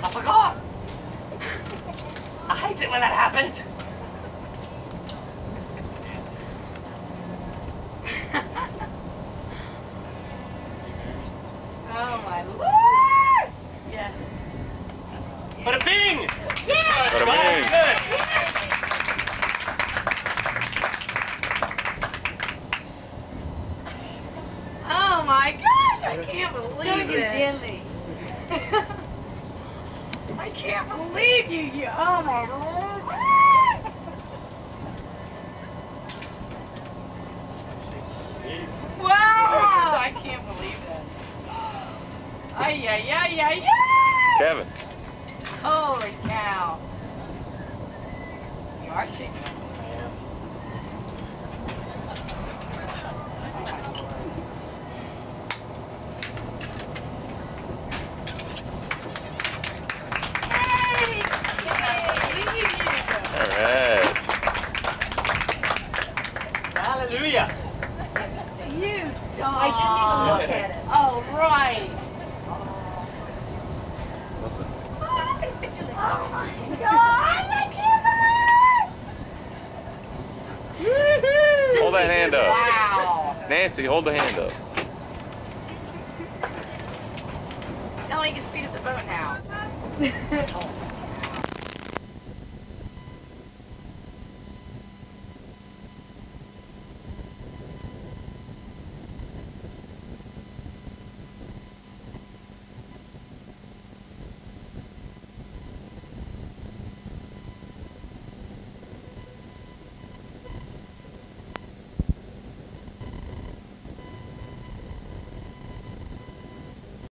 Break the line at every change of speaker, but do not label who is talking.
I
forgot. I hate it when that happens.
oh my lord! Yes.
Bada bing!
Yeah!
Bada
Right,
bing.
Good.
Oh my gosh! I can't believe
Don't do
this. I can't believe you. you oh my lord! Wow! I can't believe this. Ay, ay, ay, ay, ay!
Kevin.
Holy cow. You are shaking. Hey! Can't believe you.
All right.
Hallelujah.
You dog.
I didn't even look at it.
Oh, right.
Listen.
Oh my god, I can't believe
Hold that hand up.
Wow.
Nancy, hold the hand up.
Tell me you can speed up the boat now.